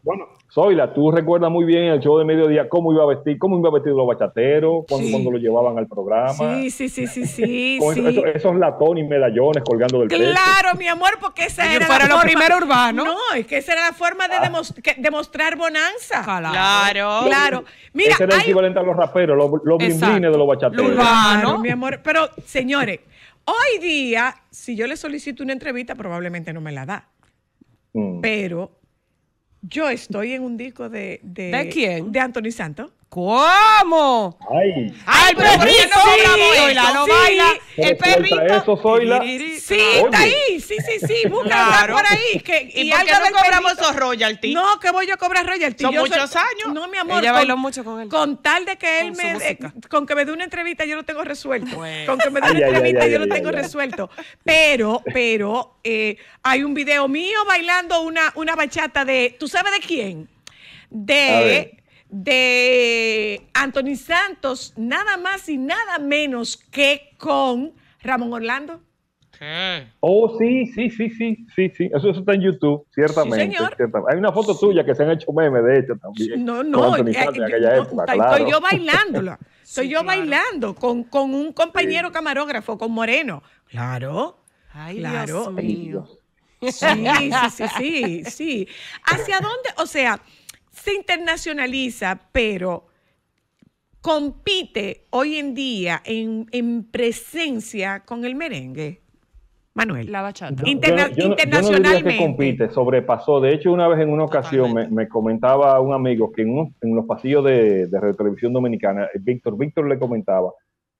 bueno, Zoila, tú recuerdas muy bien el show de mediodía cómo iba a vestir, cómo iba a vestir los bachateros cuando, lo llevaban al programa. Sí, sí, sí, sí, sí. Esos, latones y medallones colgando del claro, Claro, mi amor, porque esa era la los primeros urbanos. No, es que esa era la forma de ah. demostrar bonanza. Claro. Claro. Mira, ese era el equivalente a los raperos, los, los de los bachateros. Claro, mi amor. Pero, señores, hoy día, si yo le solicito una entrevista, probablemente no me la da. Mm. Pero yo estoy en un disco de. ¿De, ¿De quién? De Anthony Santos. ¿Cómo? Ay, Ay pero ¿por qué no sí, no baila? El perrito. Eso, soy la... Sí, está ahí. Sí, sí, sí. Busca claro. por ahí. Que, ¿Y, ¿Y por qué no cobramos esos royalties? No, que voy yo a cobrar royalties. Son muchos años. No, mi amor. Ella bailó mucho con él. Con tal de que él me. Eh, con que me dé una entrevista, yo lo tengo resuelto. Con que me dé una entrevista, yo lo tengo resuelto. Pero, pero, eh, hay un video mío bailando una, una bachata de. ¿Tú sabes de quién? De de Anthony Santos, nada más y nada menos que con Ramón Orlando. ¿Qué? Oh, sí, sí, sí, sí, sí, sí. Eso, está en YouTube, ciertamente, Hay una foto tuya que se han hecho memes, de hecho, también. No, no, eh, estoy yo bailándola. Estoy yo bailando con, con, un compañero camarógrafo, con Moreno. Claro. Ay, claro. Dios mío. Sí, sí, sí, sí, sí. ¿Hacia dónde? O sea, se internacionaliza, pero compite hoy en día en, presencia con el merengue. Manuel. La bachata. internacionalmente. que compite, sobrepasó. De hecho, una vez en una ocasión me, comentaba un amigo que en, los pasillos de, de Televisión Dominicana, Víctor, Víctor le comentaba,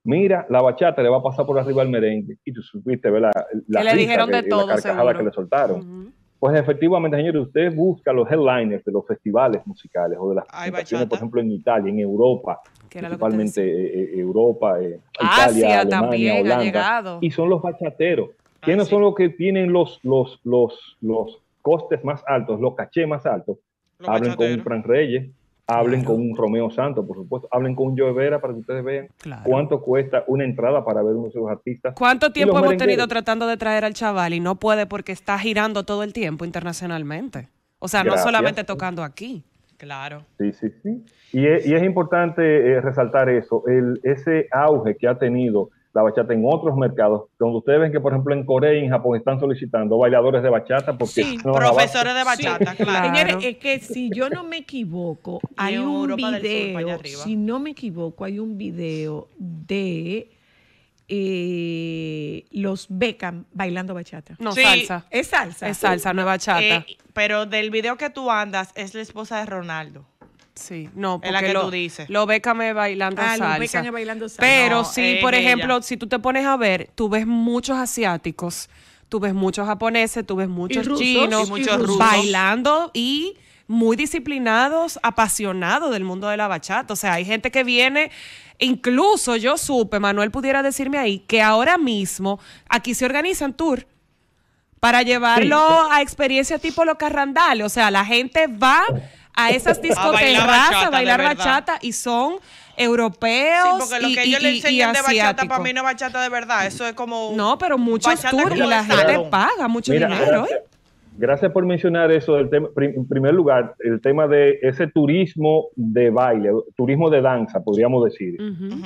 mira, la bachata le va a pasar por arriba al merengue. Y tú supiste, ¿verdad? La, que le dijeron de todo, la que le soltaron. Pues efectivamente, señores, usted busca los headliners de los festivales musicales o de las presentaciones, por ejemplo, en Italia, en Europa, principalmente eh, eh, Europa, eh, Italia, Alemania, Holanda, y son los bachateros. Ah, ¿Quiénes son los que tienen los, los, los, los costes más altos, los cachés más altos? Hablen con un Fran Reyes, Hablen con un Romeo Santos, por supuesto. Hablen con un Joe Vera para que ustedes vean cuánto cuesta una entrada para ver uno de sus artistas. ¿Cuánto tiempo hemos tenido tratando de traer al chaval y no puede porque está girando todo el tiempo internacionalmente? O sea, no solamente tocando aquí. Claro. Sí, sí, sí. Y es, y es importante eh, resaltar eso, el, ese auge que ha tenido la bachata en otros mercados, donde ustedes ven que, por ejemplo, en Corea y en Japón están solicitando bailadores de bachata. Porque sí, profesores de bachata, claro. Señores, es que si yo no me equivoco, hay un video, si no me equivoco, hay un video de eh, los Beckham bailando bachata. No, salsa. Es salsa. Es salsa, no es bachata. Eh, pero del video que tú andas, es la esposa de Ronaldo. Sí, no, porque es la que lo, tú dices. Lo bécame bailando ah, salsa. Lo bailando salsa. Pero sí, por ejemplo, si tú te pones a ver, tú ves muchos asiáticos, tú ves muchos japoneses, tú ves muchos chinos, muchos bailando y muy disciplinados, apasionados del mundo de la bachata. O sea, hay gente que viene, incluso yo supe, Manuel pudiera decirme ahí, que ahora mismo aquí se organizan tour para llevarlo a experiencia tipo los carrandales. O sea, la gente va a esas discotecas a bailar bachata y son europeos sí, porque lo que ellos le enseñan de bachata para mí no es bachata de verdad, eso es como No, pero muchos tours y la gente paga mucho dinero. ¿eh? Gracias por mencionar eso del tema. En primer lugar, el tema de ese turismo de baile, turismo de danza, podríamos decir.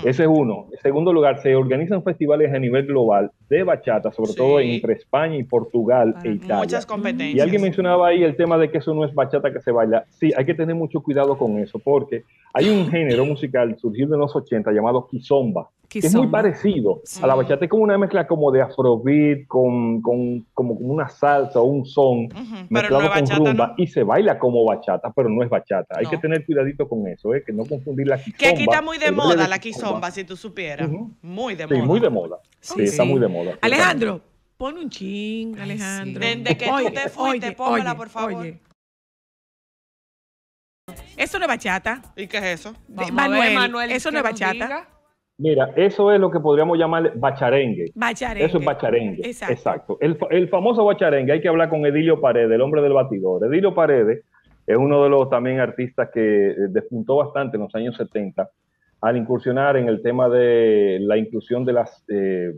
Ese es uno. En segundo lugar, se organizan festivales a nivel global de bachata, sobre todo entre España y Portugal e Italia. Muchas competencias. Y alguien mencionaba ahí el tema de que eso no es bachata que se baila. Sí, hay que tener mucho cuidado con eso, porque hay un género musical surgido en los 80 llamado kizomba es muy parecido a la bachata, es como una mezcla como de afrobeat con, con como una salsa o un son son mezclado con rumba y se baila como bachata, pero no es bachata. Hay que tener cuidadito con eso, ¿eh? que no confundir la quizomba. Que aquí está muy de moda la quizomba, si tú supieras. Muy de moda. Sí, muy de moda. Sí, está muy de moda. Alejandro, pon un ching, Alejandro. Desde que tú te fuiste, póngala, por favor. Eso no es bachata. ¿Y qué es eso? Manuel, eso no es bachata. Mira, eso es lo que podríamos llamar bacharengue. Bacharengue. Eso es bacharengue. Exacto. El, famoso bacharengue, hay que hablar con Edilio Paredes, el hombre del batidor. Edilio Paredes es uno de los también artistas que eh, despuntó bastante en los años 70 al incursionar en el tema de la inclusión de las eh,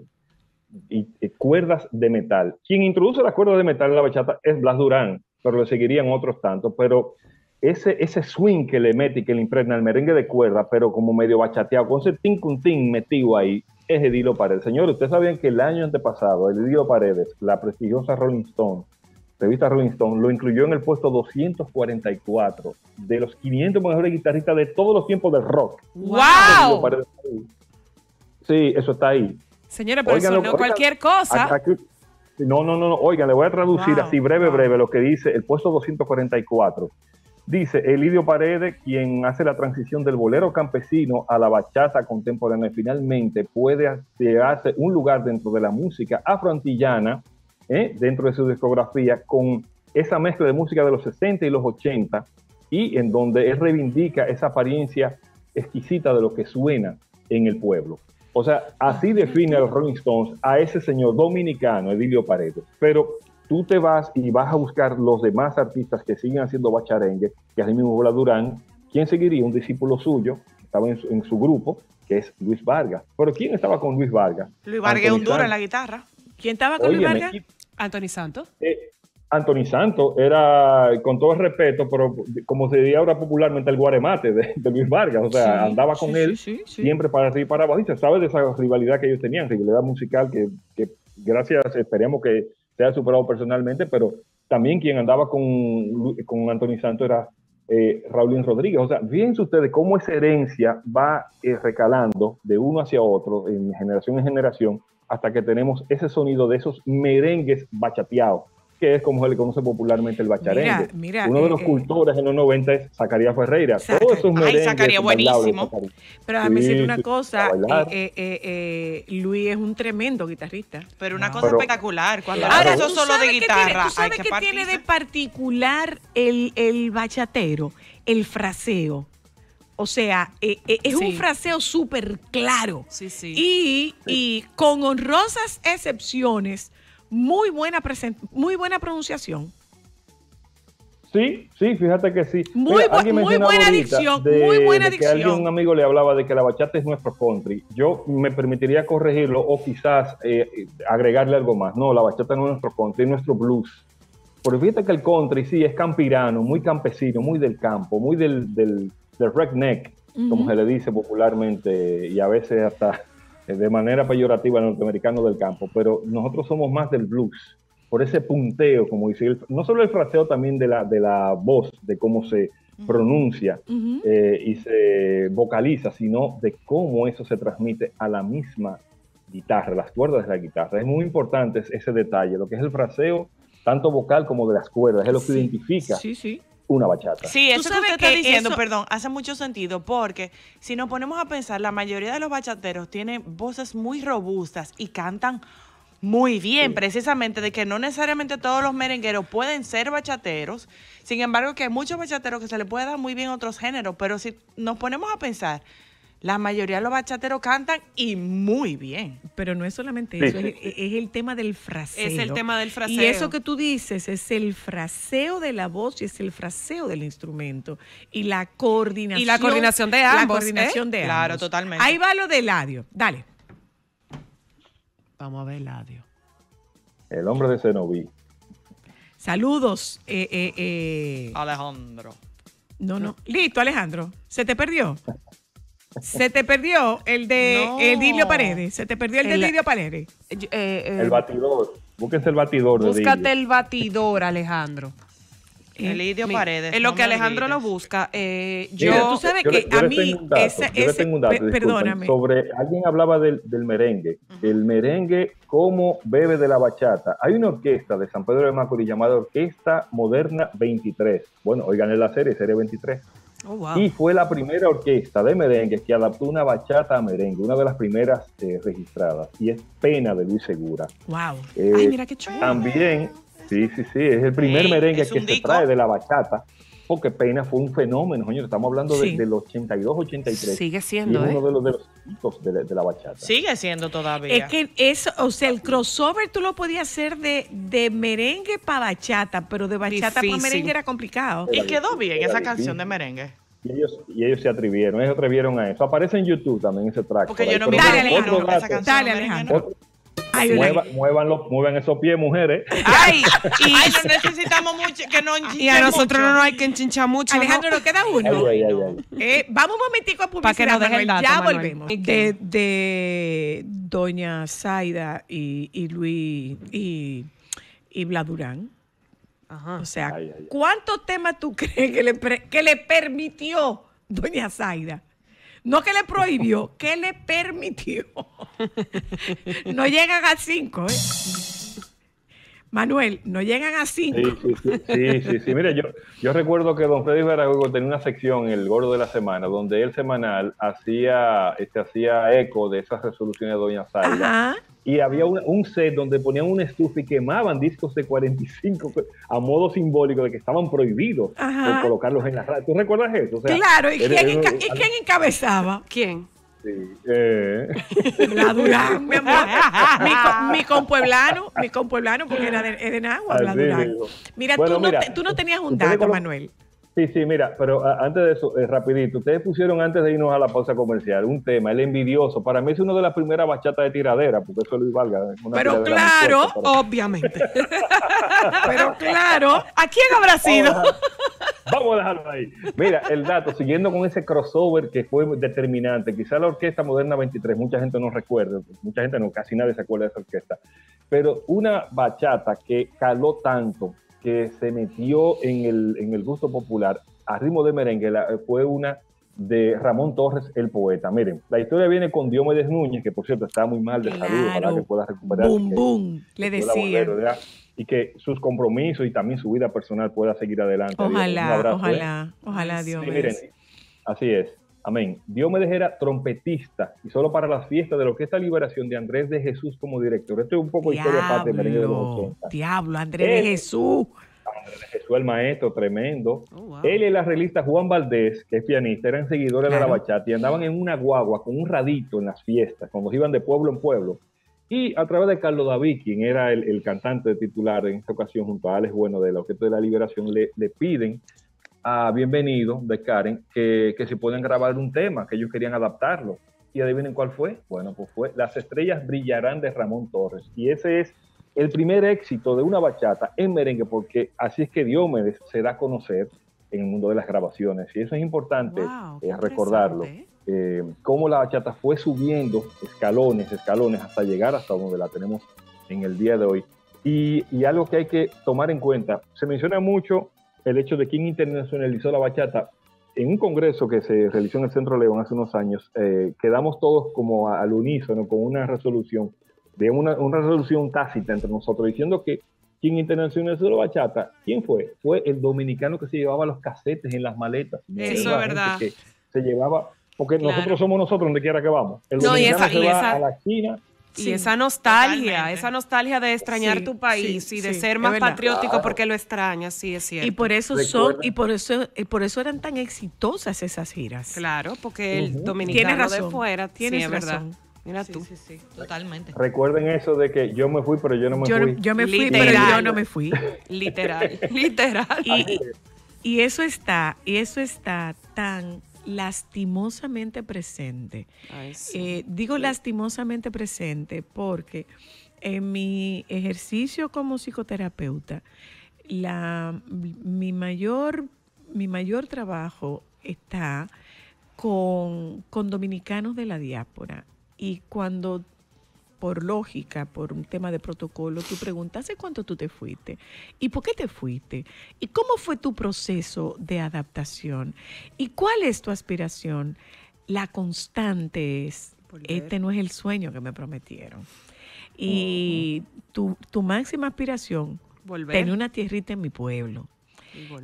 cuerdas de metal. Quien introduce las cuerdas de metal en la bachata es Blas Durán, pero le seguirían otros tantos. Pero ese, ese swing que le mete y que le impregna el merengue de cuerda, pero como medio bachateado, con ese tin metido ahí, es Edilo Paredes. Señores, ustedes sabían que el año antepasado, Edilo Paredes, la prestigiosa Rolling Stone, revista Rolling Stone, lo incluyó en el puesto 244 de los 500 mejores guitarristas de todos los tiempos del rock. ¡Wow! Sí, eso está ahí. Señores, pero eso no cualquier cosa. no, no, no, oigan, le voy a traducir así breve, breve lo que dice el puesto 244 Dice Elidio Paredes, quien hace la transición del bolero campesino a la bachata contemporánea, finalmente puede hacer un lugar dentro de la música afroantillana, ¿eh? dentro de su discografía, con esa mezcla de música de los 60 y los 80, y en donde él reivindica esa apariencia exquisita de lo que suena en el pueblo. O sea, así define a los Rolling Stones a ese señor dominicano, Edilio Paredes. Pero tú te vas y vas a buscar los demás artistas que siguen haciendo bacharengue, que así mismo Bola Durán, ¿quién seguiría? Un discípulo suyo, estaba en su, grupo, que es Luis Vargas. Pero ¿quién estaba con Luis Vargas? Luis Vargas es un duro en la guitarra. ¿Quién estaba con Luis Vargas? Anthony Santos. Eh, Anthony Santos era, con todo el respeto, pero como se diría ahora popularmente, el guaremate de, Luis Vargas. O sea, andaba con él siempre para arriba y para abajo. ¿Sabes de esa rivalidad que ellos tenían? Rivalidad musical que, que gracias, esperemos que se ha superado personalmente, pero también quien andaba con, con Anthony Santos era eh, Rodríguez. O sea, fíjense ustedes cómo esa herencia va eh, recalando de uno hacia otro, en generación en generación, hasta que tenemos ese sonido de esos merengues bachateados que es como se le conoce popularmente el bacharengue. Uno de los eh, cultores en los 90 es Zacarías Ferreira. Todos esos Ay, Zacarías buenísimo. Pero déjame decir una cosa, eh, eh, Luis es un tremendo guitarrista. Pero una cosa espectacular. Cuando Ahora, eso solo de guitarra. ¿Tú sabes qué tiene de particular el, el bachatero? El fraseo. O sea, es un fraseo súper claro. Sí, sí. Y, y con honrosas excepciones, muy buena, muy buena pronunciación. Sí, sí, fíjate que sí. Muy, buena dicción, muy buena dicción. Que alguien, un amigo le hablaba de que la bachata es nuestro country. Yo me permitiría corregirlo o quizás eh, agregarle algo más. No, la bachata no es nuestro country, es nuestro blues. Porque fíjate que el country sí es campirano, muy campesino, muy del campo, muy del, del, redneck, como se le dice popularmente, y a veces hasta de manera peyorativa norteamericano del campo, pero nosotros somos más del blues, por ese punteo, como dice, no solo el fraseo también de la, de la voz, de cómo se pronuncia eh, y se vocaliza, sino de cómo eso se transmite a la misma guitarra, las cuerdas de la guitarra. Es muy importante ese detalle, lo que es el fraseo, tanto vocal como de las cuerdas, es lo que identifica sí, sí una bachata. Sí, eso que usted está diciendo, perdón, hace mucho sentido porque si nos ponemos a pensar, la mayoría de los bachateros tienen voces muy robustas y cantan muy bien, precisamente de que no necesariamente todos los merengueros pueden ser bachateros, sin embargo que hay muchos bachateros que se le puede dar muy bien otros géneros, pero si nos ponemos a pensar, la mayoría de los bachateros cantan y muy bien. Pero no es solamente eso, es, el tema del fraseo. Es el tema del fraseo. Y eso que tú dices es el fraseo de la voz y es el fraseo del instrumento. Y la coordinación. Y la coordinación de ambos. La coordinación ¿eh? de ambos. Claro, totalmente. Ahí va lo de Eladio. Dale. Vamos a ver Eladio. El hombre de Cenoví. Saludos, eh, eh, Alejandro. No, no. Listo, Alejandro. ¿Se te perdió? Se te perdió el de el Dilio Paredes. Se te perdió el, de Dilio Paredes. Eh, eh, el batidor. Búsquese el batidor. Búscate el batidor, Alejandro. El Lidio Paredes. En lo que Alejandro lo busca, eh, yo... Pero tú sabes que a mí, ese, ese, perdóname. Sobre, alguien hablaba del, del merengue. El merengue como bebe de la bachata. Hay una orquesta de San Pedro de Macorís llamada Orquesta Moderna 23. Bueno, oigan en la serie, serie 23. Y fue la primera orquesta de merengue que adaptó una bachata a merengue, una de las primeras eh, registradas. Y es Pena de Luis Segura. ¡Wow! Eh, Ay, mira qué chulo. También Sí, sí, sí, es el primer merengue que se trae de la bachata, porque Pena fue un fenómeno, señor. Estamos hablando de, del 82, 83. Sigue siendo, es uno ¿eh? de los, de los hitos de, la bachata. Sigue siendo todavía. Es que eso, o sea, el crossover tú lo podías hacer de, de merengue para bachata, pero de bachata para merengue era complicado. y quedó bien esa canción de merengue. Y ellos, y ellos se atrevieron, ellos se atrevieron a eso. Aparece en YouTube también ese track. Porque yo no vi esa canción. Dale, Alejandro. Muevan, muevan esos pies, mujeres. Ay, y no necesitamos mucho que no Y a nosotros no nos hay que enchinchar mucho. Alejandro, nos queda uno. Eh, vamos un momentico a publicidad. Para que nos deje el dato, ya volvemos. De, de Doña Zaida y, y Luis y, y Bladurán. Ajá. O sea, ¿cuántos temas tú crees que le, que le permitió Doña Zaida? No que le prohibió, que le permitió. no llegan a cinco, ¿eh? Manuel, no llegan a cinco. Sí, sí, sí. sí, Mire, yo, yo recuerdo que don Freddy Verago tenía una sección, El Gordo de la Semana, donde él semanal hacía, este, hacía eco de esas resoluciones de Doña Zaida. Y había un, set donde ponían un estufa y quemaban discos de 45 a modo simbólico de que estaban prohibidos por colocarlos en la radio. ¿Tú recuerdas eso? claro, ¿y, quién, quién encabezaba? ¿Quién? Sí, eh. La Durán, mi amor. mi, mi compueblano, mi compueblano, porque era de, era de Nagua, la Durán. Mira, tú, no tú no tenías un dato, Manuel. Sí, sí, mira, pero antes de eso, eh, rapidito, ustedes pusieron antes de irnos a la pausa comercial un tema, el envidioso. Para mí es una de las primeras bachatas de tiradera, porque eso Luis Valga. pero claro, obviamente. pero claro, ¿a quién habrá sido? Vamos a dejarlo ahí. Mira, el dato, siguiendo con ese crossover que fue determinante, quizá la Orquesta Moderna 23, mucha gente no recuerda, mucha gente no, casi nadie se acuerda de esa orquesta, pero una bachata que caló tanto, que se metió en el, en el gusto popular a ritmo de merengue fue una de Ramón Torres, el poeta. Miren, la historia viene con Diomedes Núñez, que por cierto está muy mal de salud, para que pueda recuperar. Boom, boom, le decía. y que sus compromisos y también su vida personal pueda seguir adelante. Ojalá, ¿eh? ojalá, ojalá, Diomedes. miren, así es. Amén. Diomedes era trompetista y solo para las fiestas de lo que es la liberación de Andrés de Jesús como director. Esto es un poco historia aparte de los Diablo, Andrés de Jesús. Jesús, el maestro, tremendo. Oh, Él y el arreglista Juan Valdés, que es pianista, eran seguidores de la bachata y andaban en una guagua con un radito en las fiestas, cuando iban de pueblo en pueblo. Y a través de Carlos David, quien era el, cantante titular en esta ocasión junto a Alex Bueno de la Orquesta de la Liberación, le, le piden a Bienvenido de Karen que, que se pueden grabar un tema, que ellos querían adaptarlo. Y adivinen cuál fue. Bueno, pues fue Las estrellas brillarán de Ramón Torres. Y ese es el primer éxito de una bachata en merengue, porque así es que Diomedes se da a conocer en el mundo de las grabaciones. Y eso es importante eh, recordarlo. Eh, cómo la bachata fue subiendo escalones, escalones, hasta llegar hasta donde la tenemos en el día de hoy. Y, y algo que hay que tomar en cuenta, se menciona mucho el hecho de quién internacionalizó la bachata. En un congreso que se realizó en el Centro León hace unos años, eh, quedamos todos como al unísono con una resolución, de una, una resolución tácita entre nosotros, diciendo que quien internacionalizó la bachata, ¿quién fue? Fue el dominicano que se llevaba los casetes en las maletas. Eso es verdad. Que se llevaba, porque nosotros somos nosotros donde quiera que vamos. El dominicano se va a la China y esa nostalgia, esa nostalgia de extrañar tu país y de ser más patriótico porque lo extrañas, sí es cierto. Y por eso son y por eso y por eso eran tan exitosas esas giras. Claro, porque el dominicano de fuera tiene verdad. Mira tú. Sí, sí, totalmente. Recuerden eso de que yo me fui, pero yo no me fui. Yo me fui, pero yo no me fui. Literal, literal. Y, y eso está, y eso está tan lastimosamente presente. Eh, digo lastimosamente presente porque en mi ejercicio como psicoterapeuta, la, mi, mayor, mi mayor trabajo está con, con dominicanos de la diáspora. Y cuando por lógica, por un tema de protocolo, tú preguntas, ¿hace cuánto tú te fuiste? ¿Y por qué te fuiste? ¿Y cómo fue tu proceso de adaptación? ¿Y cuál es tu aspiración? La constante es, este no es el sueño que me prometieron. Y tu, tu máxima aspiración, tener una tierrita en mi pueblo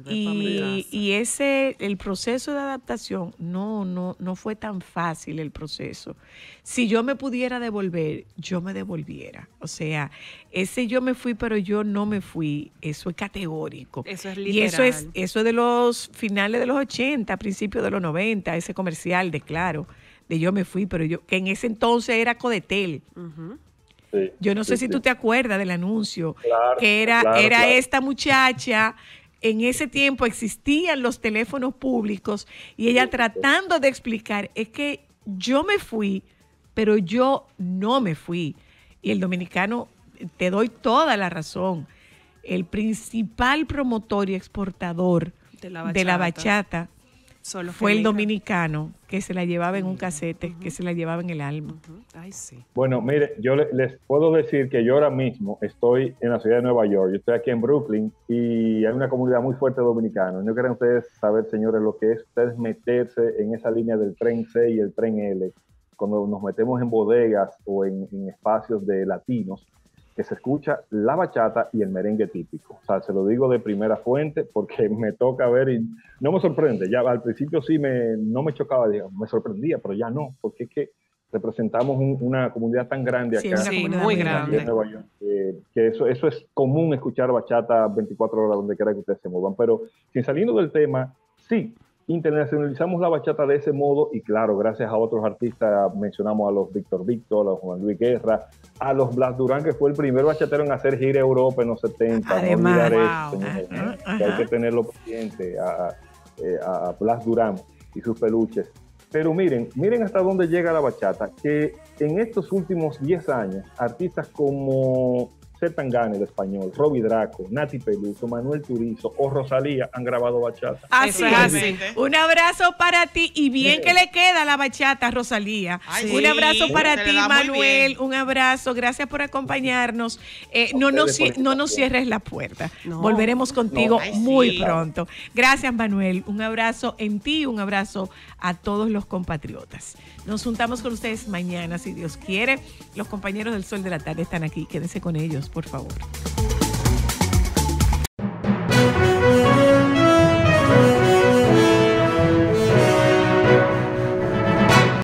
y, ese, el proceso de adaptación, no, no, no fue tan fácil el proceso. Si yo me pudiera devolver, yo me devolviera. O sea, ese yo me fui, pero yo no me fui, eso es categórico. Eso es literal. Y eso es, eso es de los finales de los 80, principios de los 90, ese comercial de claro, de yo me fui, pero yo, que en ese entonces era Codetel. yo no sé si tú te acuerdas del anuncio, que era, era esta muchacha en ese tiempo existían los teléfonos públicos y ella tratando de explicar, es que yo me fui, pero yo no me fui. Y el dominicano, te doy toda la razón, el principal promotor y exportador de la bachata, fue el dominicano que se la llevaba en un casete, que se la llevaba en el alma. Ay, sí. Bueno, mire, yo les puedo decir que yo ahora mismo estoy en la ciudad de Nueva York, yo estoy aquí en Brooklyn y hay una comunidad muy fuerte dominicana. No quieren ustedes saber, señores, lo que es ustedes meterse en esa línea del tren C y el tren L, cuando nos metemos en bodegas o en espacios de latinos que se escucha la bachata y el merengue típico. O sea, se lo digo de primera fuente porque me toca ver y no me sorprende. Ya al principio sí me, no me chocaba, digamos, me sorprendía, pero ya no, porque es que representamos una comunidad tan grande acá. Sí, muy grande. En Nueva York, que, eso, eso es común escuchar bachata 24 horas donde quiera que ustedes se muevan. Pero sin saliendo del tema, sí, internacionalizamos la bachata de ese modo y claro, gracias a otros artistas, mencionamos a los Víctor Víctor, a los Juan Luis Guerra, a los Blas Durán, que fue el primer bachatero en hacer gira a Europa en los 70. Además, que hay que tenerlo pendiente a, eh, a Blas Durán y sus peluches. Pero miren, miren hasta dónde llega la bachata, que en estos últimos 10 años, artistas como Tangana, el español, Robbie Draco, Nati Peluso, Manuel Turizo o Rosalía han grabado bachata. Así es. Un abrazo para ti y bien que le queda la bachata, Rosalía. un abrazo para ti, Manuel. Un abrazo. Gracias por acompañarnos. Eh, no, nos, no nos cierres la puerta. Volveremos contigo muy pronto. Gracias, Manuel. Un abrazo en ti, un abrazo a todos los compatriotas. Nos juntamos con ustedes mañana, si Dios quiere. Los compañeros del Sol de la Tarde están aquí. Quédense con ellos, por favor.